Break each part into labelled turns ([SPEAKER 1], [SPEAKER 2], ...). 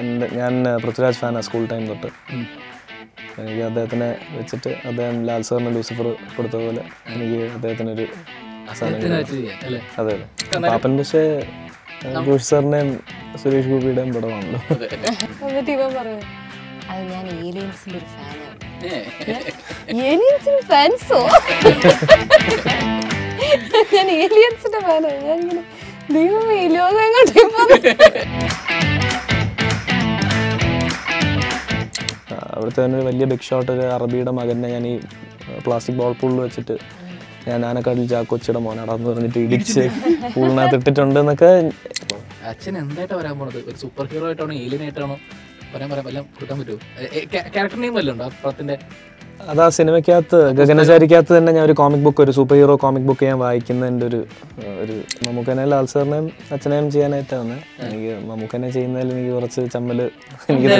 [SPEAKER 1] എന്റെ ഞാൻ പൃഥ്വിരാജ് ഫാനാണ് സ്കൂൾ ടൈം തൊട്ട്. എനിക്ക് അദ്ദേഹത്തിനെ വെച്ചിട്ട് അദ്ദേഹം ലാൽ സാറിന് ലൂസിഫർ കൊടുത്ത പോലെ എനിക്ക് അദ്ദേഹത്തിനൊരു അതെ അതെ. പാപ്പൻ പക്ഷേ ജോഷി സാറിന്റെയും സുരേഷ് ഗോപിയുടെയും പടമാണല്ലോ.
[SPEAKER 2] അത് ഞാൻ ഏലിയൻസിന്റെ ഒരു ഫാനാണ്. ഏലിയൻസിന്റെ ഫാൻസോ ഞാൻ ഏലിയൻസിന്റെ ഫാനാണ് ഞാൻ ഇങ്ങനെ ദൈവമേ ഈ ലോകം എങ്ങോട്ടേ പോകുന്നു?"
[SPEAKER 1] അവിടുത്തെ തന്നെ ഒരു വലിയ ബിഗ് ഷോട്ട് ഒരു അറബിയുടെ മകനെ ഞാൻ ഈ പ്ലാസ്റ്റിക് ബോൾ പൂളിൽ വെച്ചിട്ട് ഞാൻ ആനക്കാട്ടിൽ ചാക്കൊച്ചിയുടെ മോനാടാന്ന് പറഞ്ഞിട്ട് ഇടിച്ച് പൂളിനകത്ത് ഇട്ടിട്ടുണ്ട് എന്നൊക്കെ.
[SPEAKER 3] അച്ഛൻ എന്തായിട്ട് വരാൻ പോണത്? ഒരു സൂപ്പർ ഹീറോ ആയിട്ടാണോ ഏലിയൻ ആയിട്ടാണോ? വരാൻ പറയാൻ വല്ലതും കൂട്ടാൻ പറ്റുമോ ക്യാരക്ടർ നെയിം വല്ലതും ഉണ്ടോ ആ പടത്തിന്റെ?
[SPEAKER 1] അത് ആ സിനിമയ്ക്കകത്ത് ഗഗനചാരിക്കകത്ത് തന്നെ ഞാൻ ഒരു കോമിക് ബുക്ക് ഒരു സൂപ്പർ ഹീറോ കോമിക് ബുക്ക് ഞാൻ വായിക്കുന്നതിന്റെ ഒരു ഒരു മമ്മൂക്കനെ ലാൽ സാറിനെയും അച്ഛനെയും ചെയ്യാനായിട്ടാണ്. എനിക്ക് മമ്മൂക്കനെ ചെയ്യുന്നതിൽ എനിക്ക് കുറച്ച് ചമ്മൽ എനിക്ക്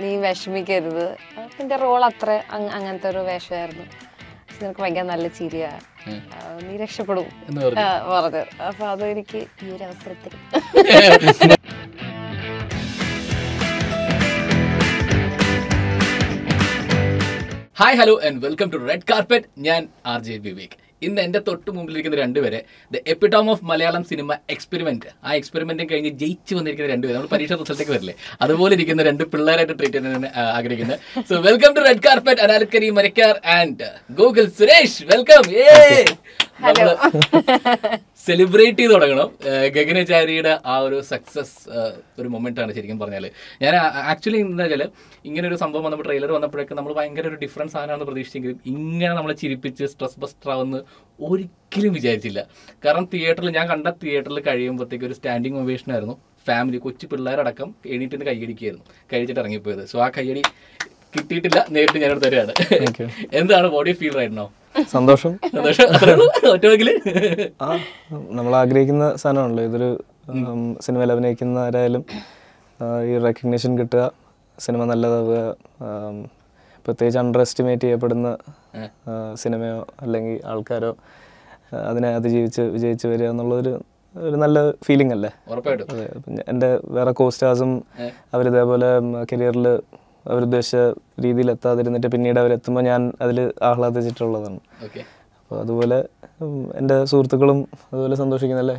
[SPEAKER 2] നീ വിഷമിക്കരുത്. നിന്റെ റോൾ അത്ര അങ്ങനത്തെ ഒരു വേഷമായിരുന്നു. നിനക്ക് ഭയങ്കര നല്ല ചിരിയാ. നീ രക്ഷപ്പെടും.
[SPEAKER 3] പറഞ്ഞു.
[SPEAKER 2] അപ്പൊ അത് എനിക്ക് ഈ ഒരു അവസരത്തിൽ.
[SPEAKER 3] Hi hello and welcome to red carpet ഞാൻ ആർ ജെ വിവേക്. ഇന്ന് എന്റെ തൊട്ട് മുമ്പിലിരിക്കുന്ന രണ്ടുപേരെ the epitome of Malayalam cinema experiment ആ എക്സ്പെരിമെന്റും കഴിഞ്ഞ് ജയിച്ചു വന്നിരിക്കുന്ന രണ്ടുപേര് നമ്മൾ പരീക്ഷ റിസൾട്ടേക്ക് വരില്ലേ? അതുപോലെ ഇരിക്കുന്ന രണ്ട് പിള്ളേരായിട്ട് ട്രീറ്റ് ചെയ്യാൻ ആഗ്രഹിക്കുന്നത്. So welcome to red carpet അനാൽക്കരി Marakkar and Gokul Suresh welcome celebrate ചെയ്ത് തുടങ്ങണം. ഗഗനചാരിയുടെ ആ ഒരു സക്സസ് ഒരു മൊമെന്റ് ആണ് ശരിക്കും പറഞ്ഞാൽ ഞാൻ ആക്ച്വലി എന്താ വെച്ചാൽ ഇങ്ങനെ ഒരു സംഭവം വന്നപ്പോൾ ട്രെയിലർ വന്നപ്പോഴേക്കും നമ്മൾ ഭയങ്കര ഒരു ഡിഫറൻസ് സാധനമാണെന്ന് പ്രതീക്ഷിച്ചെങ്കിലും ഇങ്ങനെ നമ്മളെ ചിരിപ്പിച്ച് സ്ട്രെസ് ബസ്റ്റർ ആവുന്ന ഒരിക്കലും വിചാരിച്ചില്ല. കാരണം തിയേറ്ററിൽ ഞാൻ കണ്ട തിയേറ്ററിൽ കഴിയുമ്പോഴത്തേക്ക് ഒരു സ്റ്റാൻഡിങ് ഒവേഷൻ ആയിരുന്നു. ഫാമിലി കൊച്ചു പിള്ളേരടക്കം എണീറ്റ് നിന്ന് കൈയടിക്കുകയായിരുന്നു. കഴിച്ചിട്ട് ഇറങ്ങിപ്പോയത്. സോ ആ കൈയടി കിട്ടിയിട്ടില്ല നേരിട്ട് ഞാനോട് തരുകയാണ് എന്താണ് ബോഡി ഫീൽ റൈറ്റ് നോ
[SPEAKER 1] സന്തോഷം.
[SPEAKER 3] സന്തോഷം. ഉള്ളൂ.
[SPEAKER 1] ഒറ്റവാക്കിൽ നമ്മൾ ആഗ്രഹിക്കുന്ന സാധനമാണല്ലോ. ഇതൊരു സിനിമയിൽ അഭിനയിക്കുന്നവരായാലും ഈ റെക്കഗ്നേഷൻ കിട്ടുക സിനിമ നല്ലതാവുക പ്രത്യേകിച്ച് അണ്ടർ എസ്റ്റിമേറ്റ് ചെയ്യപ്പെടുന്ന സിനിമയോ അല്ലെങ്കിൽ ആൾക്കാരോ അതിനെ അതിജീവിച്ച് വിജയിച്ച് വരിക എന്നുള്ളൊരു ഒരു നല്ല ഫീലിംഗ് അല്ലേ? എന്റെ വേറെ കോസ്റ്റാസും അവരിതേപോലെ കരിയറിൽ അവരുദ്ദേശിച്ച രീതിയിൽ എത്താതിരുന്നിട്ട് പിന്നീട് അവരെത്തുമ്പോൾ ഞാൻ അതിൽ ആഹ്ലാദിച്ചിട്ടുള്ളതാണ്.
[SPEAKER 3] ഓക്കെ.
[SPEAKER 1] അപ്പോൾ അതുപോലെ എന്റെ സുഹൃത്തുക്കളും അതുപോലെ സന്തോഷിക്കുന്നല്ലേ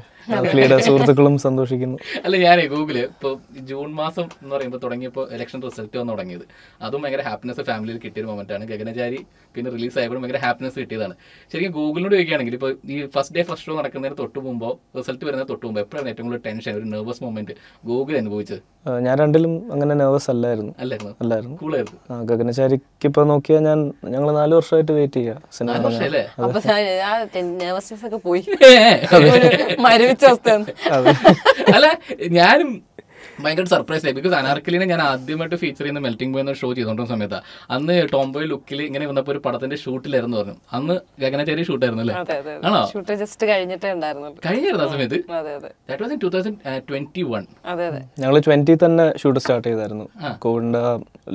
[SPEAKER 1] ലീഡർ സുഹൃത്തുക്കളും സന്തോഷിക്കുന്നു.
[SPEAKER 3] അല്ല ഞാനേ ഗൂഗിൾ ഇപ്പോൾ ജൂൺ മാസം എന്ന് പറയുമ്പോൾ തുടങ്ങിയപ്പോൾ ഇലക്ഷൻ റിസൾട്ട് വന്ന് തുടങ്ങിയത്. അതും ഭയങ്കര ഹാപ്പിനെസ് ഫാമിലിയിൽ കിട്ടിയ ഒരു മൊമെന്റ് ആണ്. ഗഗനചാരി പിന്നെ റിലീസ് ആയപ്പോഴും ഭയങ്കര ഹാപ്പിനെസ് കിട്ടിയതാണ്. ശരിക്കും ഗൂഗിളിനോട് ചോദിക്കുകയാണെങ്കിൽ ഇപ്പോൾ ഈ ഫസ്റ്റ് ഡേ ഫസ്റ്റ് ഷോ നടക്കുന്നതിന് തൊട്ട് മുമ്പോ റിസൾട്ട് വരുന്നതിന് തൊട്ട് മുമ്പോ എപ്പോഴാണ് ഏറ്റവും കൂടുതൽ ടെൻഷൻ ഒരു നെർവസ് മൊമെന്റ് ഗൂഗിൾ അനുഭവിച്ചത്?
[SPEAKER 1] ഞാൻ രണ്ടിലും അങ്ങനെ നെർവസ് അല്ലായിരുന്നു.
[SPEAKER 3] അല്ലായിരുന്നു?
[SPEAKER 1] അല്ലായിരുന്നു.
[SPEAKER 3] കൂളായിരുന്നു
[SPEAKER 1] ആ, ഗഗനചാരിക്ക് ഇപ്പോൾ നോക്കിയാൽ ഞാൻ ഞങ്ങൾ നാല് വർഷമായിട്ട് വെയിറ്റ് ചെയ്യുക
[SPEAKER 3] അല്ലേ
[SPEAKER 2] നെർവസ്നെസ് ഒക്കെ പോയി. മരവിച്ച അവസ്ഥയാണ്.
[SPEAKER 3] അല്ല ഞാനും ഭയങ്കര സർപ്രൈസ് ആയി. ബിക്കോസ് അനാർക്കലിനെ ഞാൻ ആദ്യമായിട്ട് ഫീച്ചർ ചെയ്യുന്ന മെൽറ്റിംഗ് ബോയ് എന്ന ഷോ ചെയ്തോണ്ടിരുന്ന സമയത്ത്. അന്ന് ടോം ബോയ് ലുക്കിൽ ഇങ്ങനെ വന്നപ്പോൾ ഒരു പടത്തിന്റെ ഷൂട്ടിലായിരുന്നു പറഞ്ഞു. അന്ന് ഗഗനചാരി ഷൂട്ടായിരുന്നു അല്ലേ?
[SPEAKER 2] അതെ അതെ
[SPEAKER 3] ആണോ?
[SPEAKER 2] ഷൂട്ട് ജസ്റ്റ് കഴിഞ്ഞിട്ടേ
[SPEAKER 3] കഴിഞ്ഞായിരുന്നു ആ സമയത്ത്?
[SPEAKER 2] അതെ അതെ.
[SPEAKER 3] That was in two thousand twenty one
[SPEAKER 2] അതെ. അതെ
[SPEAKER 1] ഞങ്ങൾ ട്വന്റി തന്നെ ഷൂട്ട് സ്റ്റാർട്ട് ചെയ്തായിരുന്നു. കോവിഡിന്റെ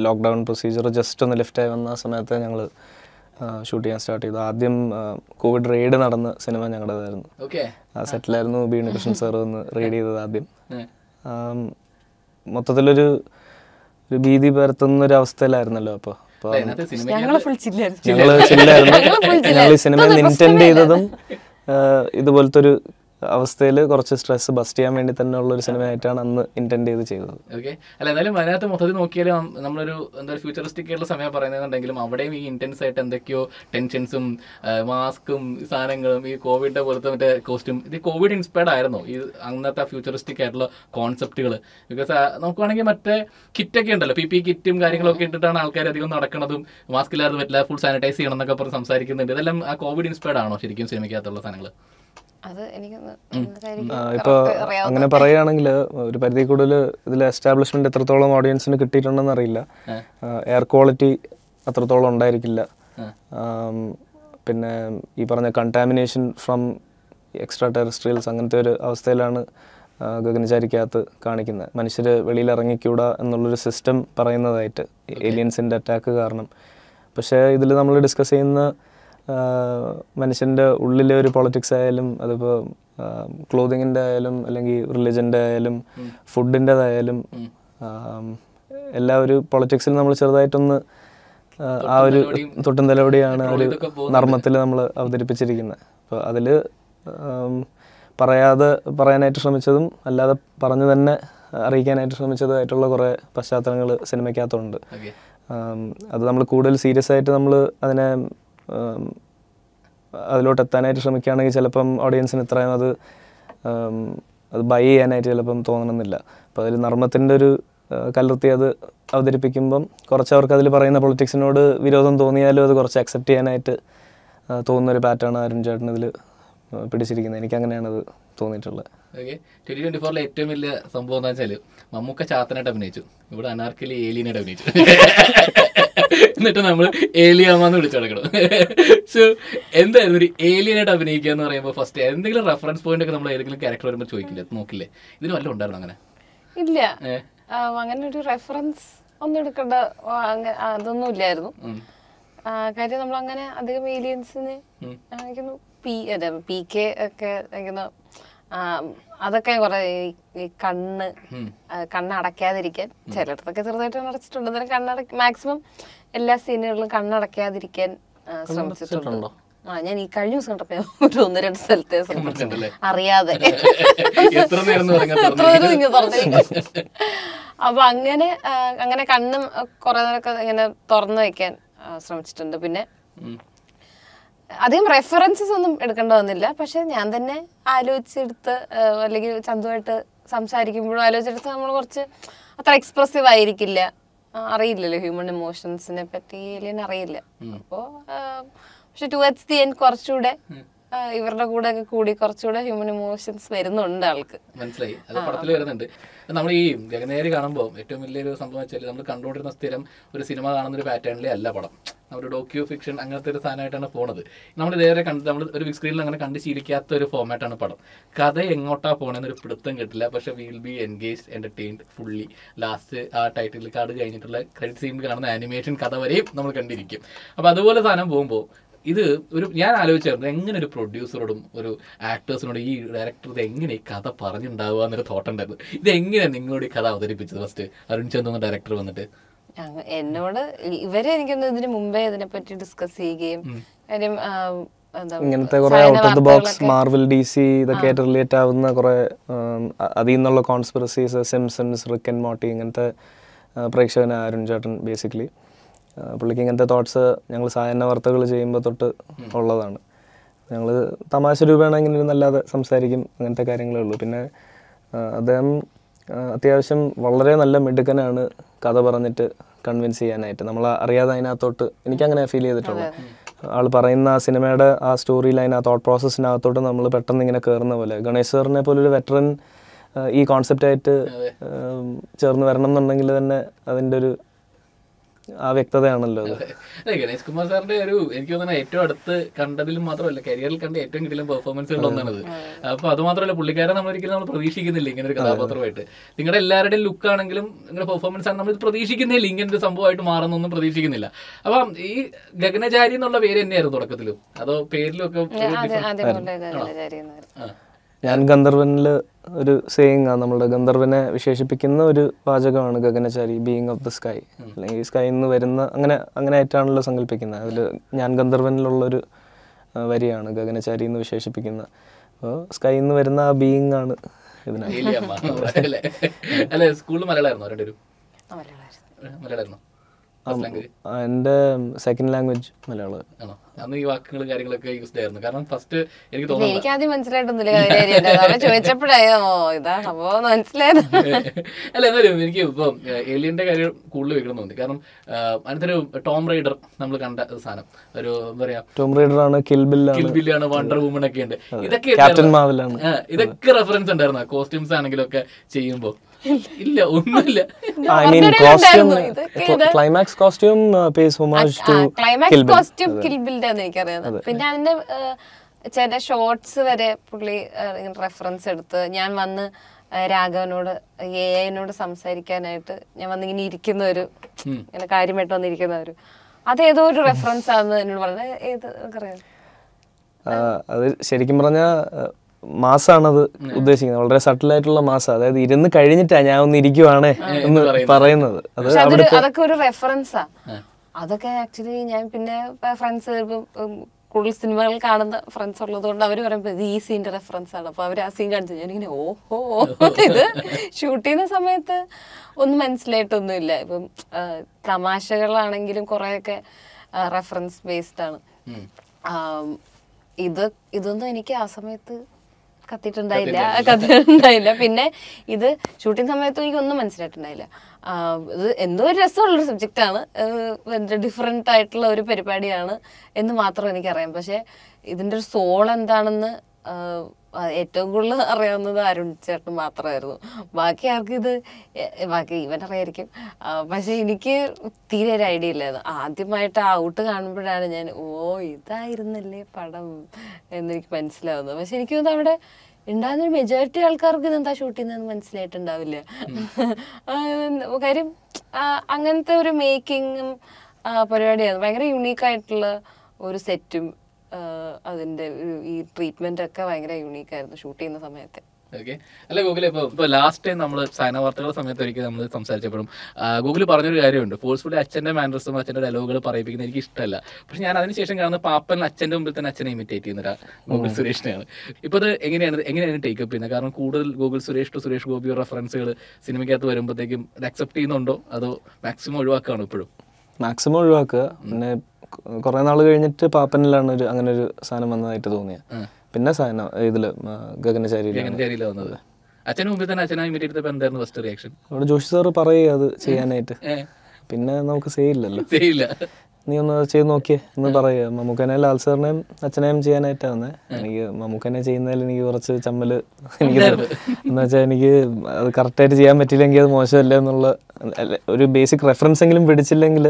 [SPEAKER 1] ലോക്ക്ഡൗൺ പ്രൊസീജിയർ ജസ്റ്റ് ഒന്ന് ലിഫ്റ്റ് ആയി വന്ന ആ സമയത്ത് ഞങ്ങൾ ഷൂട്ട് ചെയ്യാൻ സ്റ്റാർട്ട് ചെയ്തു. ആദ്യം കോവിഡ് റെയ്ഡ് നടന്ന സിനിമ ഞങ്ങളുടേതായിരുന്നു.
[SPEAKER 3] ഓക്കെ
[SPEAKER 1] ആ സെറ്റിലായിരുന്നു ബി ഉണ്ണികൃഷ്ണൻ സാർ വന്ന് റെയ്ഡ് ചെയ്തത് ആദ്യം. മൊത്തത്തിലൊരു ഒരു ഭീതി പരത്തുന്ന ഒരു അവസ്ഥയിലായിരുന്നല്ലോ അപ്പോൾ അപ്പോൾ
[SPEAKER 3] അതിനകത്ത് സിനിമ
[SPEAKER 2] ഞങ്ങൾ ഫുൾ ചില്ലായിരുന്നു
[SPEAKER 1] ഞങ്ങൾ ചില്ലായിരുന്നു ഞങ്ങൾ ഈ സിനിമയിൽ നിന്റെ ചെയ്തതും ഇതുപോലത്തെ ഒരു അവസ്ഥയിൽ കുറച്ച് സ്ട്രെസ് ബസ്റ്റ് ചെയ്യാൻ വേണ്ടി തന്നെ ഉള്ള ഒരു സിനിമയായിട്ടാണ് അന്ന് ഇന്റൻഡ് ചെയ്ത് ചെയ്തത്.
[SPEAKER 3] ഓക്കെ അല്ല എന്തായാലും അതിനകത്ത് മൊത്തത്തിൽ നോക്കിയാലും നമ്മളൊരു എന്താ ഫ്യൂച്ചറിസ്റ്റിക് ആയിട്ടുള്ള സമയം പറയുന്നുണ്ടെങ്കിലും അവിടെയും ഈ ഇന്റൻസ് ആയിട്ട് എന്തൊക്കെയോ ടെൻഷൻസും മാസ്കും സാധനങ്ങളും ഈ കോവിഡിന്റെ പോലത്തെ മറ്റേ കോസ്റ്റ്യൂം ഇത് കോവിഡ് ഇൻസ്പയർഡ് ആയിരുന്നു ഈ അന്നത്തെ ഫ്യൂച്ചറിസ്റ്റിക് ആയിട്ടുള്ള കോൺസെപ്റ്റുകൾ ബിക്കോസ് നോക്കുവാണെങ്കിൽ മറ്റേ കിറ്റൊക്കെ ഉണ്ടല്ലോ. പി പി കിറ്റും കാര്യങ്ങളൊക്കെ ഇട്ടിട്ടാണ് ആൾക്കാർ അധികം നടക്കുന്നതും മാസ്ക് ഇല്ലാതെ പറ്റില്ല ഫുൾ സാനിറ്റൈസ് ചെയ്യണം എന്നൊക്കെ പറഞ്ഞ് സംസാരിക്കുന്നുണ്ട്. ഇതെല്ലാം ആ കോവിഡ് ഇൻസ്പയർഡ് ആണോ ശരിക്കും സിനിമയ്ക്കകത്തുള്ള സാധനങ്ങൾ
[SPEAKER 2] അത്
[SPEAKER 1] എനിക്ക് ഇപ്പോൾ അങ്ങനെ പറയുകയാണെങ്കിൽ ഒരു പരിധി കൂടുതൽ ഇതിൽ എസ്റ്റാബ്ലിഷ്മെന്റ് എത്രത്തോളം ഓഡിയൻസിന് കിട്ടിയിട്ടുണ്ടെന്ന് അറിയില്ല. എയർ ക്വാളിറ്റി അത്രത്തോളം ഉണ്ടായിരിക്കില്ല. പിന്നെ ഈ പറഞ്ഞ കണ്ടാമിനേഷൻ ഫ്രം എക്സ്ട്രാ ടെറസ്ട്രിയൽസ് അങ്ങനത്തെ ഒരു അവസ്ഥയിലാണ് ഗഗനചാരിക്കകത്ത് കാണിക്കുന്നത്. മനുഷ്യർ വെളിയിൽ ഇറങ്ങിക്കൂടാ എന്നുള്ളൊരു സിസ്റ്റം പറയുന്നതായിട്ട് ഏലിയൻസിന്റെ അറ്റാക്ക് കാരണം. പക്ഷേ ഇതിൽ നമ്മൾ ഡിസ്കസ് ചെയ്യുന്ന മനുഷ്യന്റെ ഉള്ളിലെ ഒരു പൊളിറ്റിക്സ് ആയാലും അതിപ്പോൾ ക്ലോതിങ്ങിന്റെ ആയാലും അല്ലെങ്കിൽ റിലിജന്റെ ആയാലും ഫുഡിന്റെതായാലും എല്ലാ ഒരു പൊളിറ്റിക്സിൽ നമ്മൾ ചെറുതായിട്ടൊന്ന് ആ, ഒരു തൊട്ടും തലോടിയാണ് ഒരു നർമ്മത്തിൽ നമ്മൾ അവതരിപ്പിച്ചിരിക്കുന്നത് അപ്പോൾ അതിൽ പറയാതെ പറയാനായിട്ട് ശ്രമിച്ചതും അല്ലാതെ പറഞ്ഞു തന്നെ അറിയിക്കാനായിട്ട് ശ്രമിച്ചതായിട്ടുള്ള കുറേ പശ്ചാത്തലങ്ങൾ സിനിമയ്ക്കകത്തുണ്ട്. അത് നമ്മൾ കൂടുതൽ സീരിയസ് ആയിട്ട് നമ്മൾ അതിനെ അതിലോട്ട് എത്താനായിട്ട് ശ്രമിക്കുകയാണെങ്കിൽ ചിലപ്പം ഓഡിയൻസിന് ഇത്രയും അത് അത് ബൈ ചെയ്യാനായിട്ട് ചിലപ്പം തോന്നണമെന്നില്ല. അപ്പോൾ അതിൽ നർമ്മത്തിന്റെ ഒരു കലർത്തി അത് അവതരിപ്പിക്കുമ്പം കുറച്ച് അവർക്ക് അതിൽ പറയുന്ന പൊളിറ്റിക്സിനോട് വിരോധം തോന്നിയാലും അത് കുറച്ച് അക്സെപ്റ്റ് ചെയ്യാനായിട്ട് തോന്നുന്ന ഒരു പാറ്റേൺ അരുൺ ചേട്ടൻ ഇതിൽ പിടിച്ചിരിക്കുന്നത്. എനിക്ക് അങ്ങനെയാണ് അത് തോന്നിയിട്ടുള്ളത്.
[SPEAKER 3] ഓക്കെ ട്വന്റി ട്വന്റി ഫോറിലെ ഏറ്റവും വലിയ സംഭവം എന്താ വെച്ചാൽ മമ്മൂക്ക ചാത്തനായിട്ട് അഭിനയിച്ചു. ഇവിടെ അനാർക്കലി ഏലിയനായിട്ട് അഭിനയിച്ചു. എന്നിട്ട് നമ്മൾ ഏലിയാമെന്ന് വിളിച്ചു നടക്കണം. സോ എന്തായിരുന്നു ഒരു ഏലിയനായിട്ട് അഭിനയിക്കുക എന്ന് പറയുമ്പോൾ ഫസ്റ്റ് എന്തെങ്കിലും റെഫറൻസ് പോയിന്റ് ഒക്കെ നമ്മൾ ഏതെങ്കിലും ക്യാരക്ടർ വരുമ്പോൾ ചോദിക്കില്ല? നോക്കില്ലേ? ഇതിന് വല്ല ഉണ്ടായിരുന്നു അങ്ങനെ?
[SPEAKER 2] ഇല്ല? അങ്ങനെ ഒരു റെഫറൻസ് ഒന്നും എടുക്കേണ്ട. അതൊന്നും ഇല്ലായിരുന്നു. കാര്യം നമ്മൾ അങ്ങനെ അധികം ഏലിയൻസിന്. പി അതെ പി കെ ഒക്കെ അതൊക്കെ കുറെ ഈ- കണ്ണ് കണ്ണടക്കാതിരിക്കാൻ ചിലയിടത്തൊക്കെ ചെറുതായിട്ട് അടച്ചിട്ടുണ്ട്. എന്നാലും കണ്ണട മാക്സിമം എല്ലാ സീനുകളിലും കണ്ണടയ്ക്കാതിരിക്കാൻ ആ, ശ്രമിച്ചിട്ടുണ്ട്. ആ ഞാൻ ഈ കഴിഞ്ഞ ദിവസം കണ്ടപ്പോ ഒരു ഒന്ന് രണ്ട് സ്ഥലത്തെ അറിയാതെ.
[SPEAKER 3] എത്ര നേരം
[SPEAKER 2] അപ്പൊ അങ്ങനെ അങ്ങനെ കണ്ണും കുറെ നേരമൊക്കെ ഇങ്ങനെ തുറന്നു വെക്കാൻ ശ്രമിച്ചിട്ടുണ്ട്. പിന്നെ. അധികം റെഫറൻസസ് ഒന്നും എടുക്കേണ്ട വന്നില്ല. പക്ഷെ ഞാൻ തന്നെ ആലോചിച്ചെടുത്ത് അല്ലെങ്കിൽ ചന്തുമായിട്ട് സംസാരിക്കുമ്പോഴും ആലോചിച്ചെടുത്ത് നമ്മൾ കുറച്ച് അത്ര എക്സ്പ്രസീവ് ആയിരിക്കില്ല. അറിയില്ലല്ലോ ഹ്യൂമൻ ഇമോഷൻസിനെ പറ്റി ഏലിയൻ അറിയില്ല. അപ്പോ ആ, പക്ഷെ ടുവേർഡ്സ് ദി എൻഡ് കുറച്ചുകൂടെ ഇവരുടെ കൂടെ ഒക്കെ കൂടി കുറച്ചുകൂടെ ഹ്യൂമൻ ഇമോഷൻസ് വരുന്നുണ്ട് ആൾക്ക്.
[SPEAKER 3] മനസ്സിലായി. അത് പടത്തിൽ വരുന്നുണ്ട്. നമ്മൾ ഈ ഗഗനേരി കാണുമ്പോൾ ഏറ്റവും വലിയൊരു സംഭവം വെച്ചാൽ നമ്മൾ കണ്ടുകൊണ്ടിരുന്ന സ്ഥിരം ഒരു സിനിമ കാണുന്ന ഒരു പാറ്റേണിലെ അല്ല പടം. നമ്മൾ ഡോക്യൂ ഫിക്ഷൻ അങ്ങനത്തെ ഒരു സാധനമായിട്ടാണ് പോണത്. നമ്മൾ ഇതേവരെ കണ്ട് നമ്മൾ ഒരു ബിഗ് സ്ക്രീനിൽ അങ്ങനെ കണ്ട് ശീലിക്കാത്ത ഒരു ഫോമാറ്റാണ് പടം. കഥ എങ്ങോട്ടാ പോണെന്നൊരു പിടുത്തം കിട്ടില്ല. പക്ഷെ will be engage entertained fully last ആ ടൈറ്റിൽ കാർഡ് കഴിഞ്ഞിട്ടുള്ള ക്രെഡിറ്റ് സീൻ കാണുന്ന ആനിമേഷൻ കഥ വരെയും നമ്മൾ കണ്ടിരിക്കും. അപ്പോൾ അതുപോലെ സാധനം പോകുമ്പോൾ ഇത് ഒരു ഞാൻ ആലോചിച്ചായിരുന്നു എങ്ങനെ ഒരു പ്രൊഡ്യൂസറോടും ഒരു ആക്ടേഴ്സിനോടും ഈ ഡയറക്ടർ ഇത് എങ്ങനെ ഈ കഥ പറഞ്ഞിട്ടുണ്ടാവുക എന്നൊരു തോട്ട് ഉണ്ടായിരുന്നു. ഇത് എങ്ങനെ നിങ്ങളോട് ഈ കഥ അവതരിപ്പിച്ചത്? ഫസ്റ്റ് അരുൺ ചന്ദ് എന്ന ഡയറക്ടർ വന്നിട്ട്.
[SPEAKER 2] എന്നോട് ഇവരെ എനിക്കൊന്ന് ഇതിനു മുമ്പേ ഇതിനെപ്പറ്റി ഡിസ്കസ് ചെയ്യുകയും കാര്യം
[SPEAKER 1] ഇങ്ങനത്തെ കുറെ out of the box Marvel D C ഇതൊക്കെ ആയിട്ട് റിലേറ്റ് ആവുന്ന കുറെ അതിൽ നിന്നുള്ള conspiracies Simpsons Rick and Morty ഇങ്ങനത്തെ പ്രേക്ഷകൻ പ്രേക്ഷകന് അരുൺ ചേട്ടൻ ബേസിക്കലി പുള്ളിക്ക് ഇങ്ങനത്തെ തോട്ട്സ് ഞങ്ങൾ സാധാരണ വാർത്തകൾ ചെയ്യുമ്പോൾ തൊട്ട് ഉള്ളതാണ്. ഞങ്ങൾ തമാശ രൂപേണ ഇങ്ങനെ ഇരുന്നല്ലാതെ സംസാരിക്കും അങ്ങനത്തെ കാര്യങ്ങളേ ഉള്ളൂ. പിന്നെ അദ്ദേഹം അത്യാവശ്യം വളരെ നല്ല മിടുക്കനാണ് കഥ പറഞ്ഞിട്ട് കൺവിൻസ് ചെയ്യാനായിട്ട്. നമ്മൾ അറിയാതെ അതിനകത്തോട്ട് എനിക്കങ്ങനെ ഫീൽ ചെയ്തിട്ടുള്ളൂ. ആൾ പറയുന്ന ആ സിനിമയുടെ ആ സ്റ്റോറി ലൈൻ ആ തോട്ട് പ്രോസസ്സിനകത്തോട്ട് നമ്മൾ പെട്ടെന്ന് ഇങ്ങനെ കയറുന്ന പോലെ. ഗണേശ് സാറിനെ പോലൊരു ഒരു വെറ്ററൻ ഈ കോൺസെപ്റ്റായിട്ട് ചേർന്ന് വരണം എന്നുണ്ടെങ്കിൽ തന്നെ അതിന്റെ ഒരു ആ വ്യക്തതയാണല്ലോ അത്
[SPEAKER 3] ഗണേഷ് കുമാർ സാറിന്റെ ഒരു എനിക്ക് തോന്നുന്നത് ഏറ്റവും അടുത്ത് കണ്ടതിൽ മാത്രമല്ല കരിയറിൽ കണ്ട ഏറ്റവും കിട്ടിയ പെർഫോമൻസുകൾ ഒന്നാണത് അപ്പൊ അത് മാത്രമല്ല പുള്ളിക്കാരെ നമ്മൾ ഒരിക്കലും നമ്മൾ പ്രതീക്ഷിക്കുന്നില്ല ഇങ്ങനെ ഒരു കഥാപാത്രമായിട്ട് നിങ്ങളുടെ എല്ലാവരുടെയും ലുക്ക് ആണെങ്കിലും നിങ്ങളുടെ പെർഫോമൻസ് ആണ് നമ്മൾ ഇത് പ്രതീക്ഷിക്കുന്നില്ല ഇങ്ങനെ ഒരു സംഭവമായിട്ട് മാറുന്നൊന്നും പ്രതീക്ഷിക്കുന്നില്ല അപ്പം ഈ ഗഗനചാരി എന്നുള്ള പേര് തന്നെയായിരുന്നു തുടക്കത്തിലും അതോ പേരിലും ഒക്കെ
[SPEAKER 1] ഞാൻ ഗന്ധർവനിൽ ഒരു സേയിങ് ആണ് നമ്മുടെ ഗന്ധർവനെ വിശേഷിപ്പിക്കുന്ന ഒരു വാചകമാണ് Gaganachari being of the sky അല്ലെങ്കിൽ സ്കൈ നിന്ന് വരുന്ന അങ്ങനെ അങ്ങനെ ആയിട്ടാണല്ലോ സങ്കല്പിക്കുന്നത്. അതിൽ ഞാൻ ഗന്ധർവനിലുള്ളൊരു വരിയാണ് ഗഗനചാരി എന്ന് വിശേഷിപ്പിക്കുന്ന അപ്പോൾ സ്കൈ നിന്ന് വരുന്ന ആ ബീയിങ് ആണ്
[SPEAKER 3] ഇതിനായിരുന്നു സ്കൂളിൽ മലയാളമായിരുന്നു.
[SPEAKER 2] മലയാളമായിരുന്നു.
[SPEAKER 1] എന്റെ സെക്കൻഡ് ലാംഗ്വേജ് മലയാളം.
[SPEAKER 3] അന്ന് ഈ വാക്കുകൾ കാര്യങ്ങളൊക്കെ യൂസ്ഡ് ആയിരുന്നു. കാരണം ഫസ്റ്റ് എനിക്ക് തോന്നുന്നു
[SPEAKER 2] എനിക്ക് ആദ്യം മനസ്സിലായിട്ടൊന്നുമില്ല ചോദിച്ചപ്പോഴായോ ഇതാണ് അപ്പോ മനസ്സിലായത്.
[SPEAKER 3] അല്ല എന്നാലും എനിക്ക് ഇപ്പൊ ഏലിയന്റെ കാര്യം കൂടുതൽ വെക്കണമെന്നുണ്ട് കാരണം അതിനകത്ത് ടോം റൈഡർ നമ്മൾ കണ്ട സാധനം. ഒരു എന്താ പറയാ
[SPEAKER 1] ടോം റൈഡർ ആണ് കിൽബില്ലാണ്
[SPEAKER 3] വണ്ടർ വുമൺ ഒക്കെ ഉണ്ട്. ഇതൊക്കെ? ഇതൊക്കെ റെഫറൻസ് ഉണ്ടായിരുന്നു. കോസ്റ്റ്യൂംസ് ആണെങ്കിലും ഒക്കെ ചെയ്യുമ്പോ. ഇല്ല ഒന്നുമില്ല.
[SPEAKER 1] I mean costume climax costume pace homage to
[SPEAKER 2] climax costume Kill Bill കിൽബിലിന്റെ എനിക്കറിയാം. പിന്നെ അതിന്റെ ചില ഷോർട്സ് വരെ പുള്ളി റെഫറൻസ് എടുത്ത് ഞാൻ വന്ന് രാഘവനോട് എ ഐനോട് സംസാരിക്കാനായിട്ട് ഞാൻ വന്നിങ്ങനെ ഇരിക്കുന്ന ഒരു ഇങ്ങനെ കാര്യമായിട്ട് വന്നിരിക്കുന്ന ഒരു അത് ഏതോ ഒരു റെഫറൻസ് ആണെന്ന് എന്നോട് പറഞ്ഞത്. ഏത് അറിയാം
[SPEAKER 1] അത് ശരിക്കും പറഞ്ഞാൽ മാസാണത് ഉദ്ദേശിക്കുന്നത്. വളരെ സട്ടിലായിട്ടുള്ള മാസം. അതായത് ഇരുന്ന് കഴിഞ്ഞിട്ടാ ഞാൻ ഒന്ന് ഇരിക്കുവാണേ എന്ന് പറയുന്നത്. അത്
[SPEAKER 2] അതൊരു അതൊക്കെ ഒരു റെഫറൻസാ അതൊക്കെ ആക്ച്വലി ഞാൻ പിന്നെ ഫ്രണ്ട്സ് കൂടുതൽ സിനിമകൾ കാണുന്ന ഫ്രണ്ട്സ് ഉള്ളത് കൊണ്ട് അവർ പറയുമ്പോൾ ഇത് ഈ സീന്റെ റെഫറൻസ് ആണ്. അപ്പോൾ അവർ ആ സീൻ കാണിച്ചു. ഞാനിങ്ങനെ ഓഹോ. ഇത് ഷൂട്ട് ചെയ്യുന്ന സമയത്ത് ഒന്നും മനസ്സിലായിട്ടൊന്നുമില്ല. ഇപ്പം തമാശകളാണെങ്കിലും കുറേയൊക്കെ റെഫറൻസ് ബേസ്ഡ് ആണ്. ഇത് ഇതൊന്നും എനിക്ക് ആ സമയത്ത് കത്തിയിട്ടുണ്ടായില്ല. കത്തിയിട്ടുണ്ടായില്ല. പിന്നെ ഇത് ഷൂട്ടിംഗ് സമയത്ത് എനിക്കൊന്നും മനസ്സിലായിട്ടുണ്ടായില്ല. ഇത് എന്തോ ഒരു രസമുള്ളൊരു സബ്ജക്റ്റ് ആണ്. ഡിഫറെന്റ് ആയിട്ടുള്ള ഒരു പരിപാടിയാണ് എന്ന് മാത്രം എനിക്കറിയാം. പക്ഷെ ഇതിന്റെ ഒരു സോൾ എന്താണെന്ന് ഏറ്റവും കൂടുതൽ അറിയാവുന്നത് അരുൺ ചേട്ടൻ മാത്രമായിരുന്നു. ബാക്കി ആർക്കും ഇത് ബാക്കി ഇവൻ അറിയായിരിക്കും. പക്ഷെ എനിക്ക് തീരെ ഒരു ഐഡിയ ഇല്ലായിരുന്നു. ആദ്യമായിട്ട് ഔട്ട് കാണുമ്പോഴാണ് ഞാൻ ഓ ഇതായിരുന്നല്ലേ പടം എന്നെനിക്ക് മനസ്സിലാവുന്നത്. പക്ഷെ എനിക്ക് തോന്നുന്നു അവിടെ ഉണ്ടാകുന്ന മെജോറിറ്റി ആൾക്കാർക്ക് ഇതെന്താ ഷൂട്ട് ചെയ്യുന്നതെന്ന് മനസ്സിലായിട്ടുണ്ടാവില്ല. കാര്യം അങ്ങനത്തെ ഒരു മേക്കിങ്ങും പരിപാടിയായിരുന്നു. ഭയങ്കര യുണീക്ക് ആയിട്ടുള്ള ഒരു സെറ്റും അതിന്റെ ഈ ട്രീറ്റ്മെന്റ് ഒക്കെ ഭയങ്കര യുണീക്ക് ആയിരുന്നു ഷൂട്ട് ചെയ്യുന്ന സമയത്ത്.
[SPEAKER 3] ഓക്കെ. അല്ല ഗൂഗിൾ ഇപ്പോൾ ഇപ്പോൾ ലാസ്റ്റ് ടൈം നമ്മൾ സൈന വാർത്തകളുടെ സമയത്ത് ഒരിക്കൽ നമ്മൾ സംസാരിച്ചപ്പോഴും ഗൂഗിൾ പറഞ്ഞൊരു കാര്യമുണ്ട്. ഫോഴ്സ്ഫുള്ളി അച്ഛന്റെ മാനറസും അച്ഛന്റെ ഡയലോഗുകൾ പറയിപ്പിക്കുന്നത് എനിക്ക് ഇഷ്ടമല്ല. പക്ഷെ ഞാൻ അതിനുശേഷം കാണുന്ന പാപ്പൻ അച്ഛന്റെ മുമ്പിൽ തന്നെ അച്ഛനെ ഇമിറ്റേറ്റ് ചെയ്യുന്ന ഒരു ഗൂഗിൾ സുരേഷിനെയാണ്. ഇപ്പോൾ അത് എങ്ങനെയാണ് എങ്ങനെയാണ് ടേക്കപ്പ് ചെയ്യുന്നത്? കാരണം കൂടുതൽ ഗൂഗിൾ സുരേഷ് ടു സുരേഷ് ഗോപിയോ റെഫറൻസുകൾ സിനിമയ്ക്കകത്ത് വരുമ്പോഴത്തേക്കും അക്സെപ്റ്റ് ചെയ്യുന്നുണ്ടോ? അതോ മാക്സിമം ഒഴിവാക്കുകയാണോ ഇപ്പോഴും?
[SPEAKER 1] മാക്സിമം ഒഴിവാക്കുക. പിന്നെ കുറെ നാൾ കഴിഞ്ഞിട്ട് പാപ്പനിലാണ് ഒരു അങ്ങനെ ഒരു സാധനം വന്നതായിട്ട് തോന്നിയത് പിന്നെ സാധനം ഇതിൽ
[SPEAKER 3] ഗഗനചാരി വന്നത്. അച്ഛന് തന്നെ എന്തായിരുന്നു ഫസ്റ്റ് റിയാക്ഷൻ
[SPEAKER 1] അവിടെ ജോഷി സാറ് പറയുക അത് ചെയ്യാനായിട്ട്. പിന്നെ നമുക്ക് ചെയ്യില്ലല്ലോ
[SPEAKER 3] ചെയ്യില്ല
[SPEAKER 1] നീ ഒന്ന് ചെയ്ത് നോക്കിയേ എന്ന് പറയുക മമ്മൂക്കനെ ലാൽ സാറിനെയും അച്ഛനെയും ചെയ്യാനായിട്ടാണ്. വന്നത് എനിക്ക് മമ്മൂക്കനെ ചെയ്യുന്നതിൽ എനിക്ക് കുറച്ച് ചമ്മൽ എനിക്ക് എന്ന് വെച്ചാൽ എനിക്ക് അത് കറക്റ്റായിട്ട് ചെയ്യാൻ പറ്റില്ലെങ്കിൽ അത് മോശമല്ല എന്നുള്ള ഒരു ബേസിക് റെഫറൻസ് എങ്കിലും പിടിച്ചില്ലെങ്കിൽ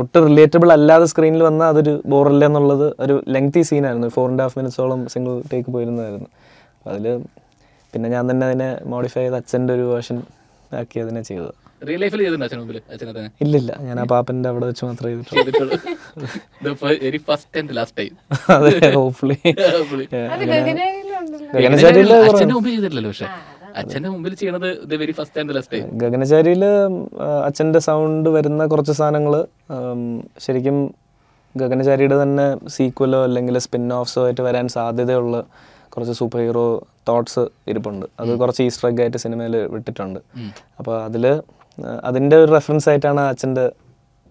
[SPEAKER 1] ഒട്ടും റിലേറ്റബിൾ അല്ലാതെ സ്ക്രീനിൽ വന്നാൽ അതൊരു ബോറല്ല എന്നുള്ളത് ഒരു ലെങ്തി സീനായിരുന്നു ഫോർ ആൻഡ് ഹാഫ് മിനിറ്റ്സോളം സിംഗിൾ ടേക്ക് പോയിരുന്നതായിരുന്നു. അപ്പോൾ അതിൽ പിന്നെ ഞാൻ തന്നെ അതിനെ മോഡിഫൈ ചെയ്ത് അച്ഛന്റെ ഒരു വേർഷൻ ആക്കി അതിനെ ചെയ്തത്
[SPEAKER 3] റിയൽ ലൈഫിൽ ചെയ്തിട്ടുണ്ട് അച്ഛൻ മുമ്പിൽ അച്ഛനെ? തന്നെ
[SPEAKER 1] ഇല്ലില്ല ഞാൻ ആ പാപ്പന്റെ അവിടെ വെച്ച് മാത്രമേ ചെയ്തിട്ടുള്ളൂ.
[SPEAKER 3] Very first and last time
[SPEAKER 1] അതെ ഹോപ്പ്ഫുള്ളി
[SPEAKER 2] അത്
[SPEAKER 3] അച്ഛന്റെ മുമ്പിൽ ചെയ്തിട്ടില്ലല്ലോ പക്ഷെ. അച്ഛന്റെ മുമ്പിൽ ചെയ്യണത് very first and last time
[SPEAKER 1] sound വരുന്ന കുറച്ച് സാധനങ്ങൾ ശരിക്കും ഗഗനചാരിയുടെ തന്നെ സീക്വലോ അല്ലെങ്കിൽ സ്പിൻ ഓഫ്സോ ആയിട്ട് വരാൻ സാധ്യതയുള്ള കുറച്ച് സൂപ്പർ ഹീറോ തോട്ട്സ് ഇരിപ്പുണ്ട്. അത് കുറച്ച് ഈസ്റ്റർ എഗ് ആയിട്ട് സിനിമയിൽ വിട്ടിട്ടുണ്ട്. അപ്പോൾ അതിൽ അതിന്റെ ഒരു റെഫറൻസ് ആയിട്ടാണ് അച്ഛന്റെ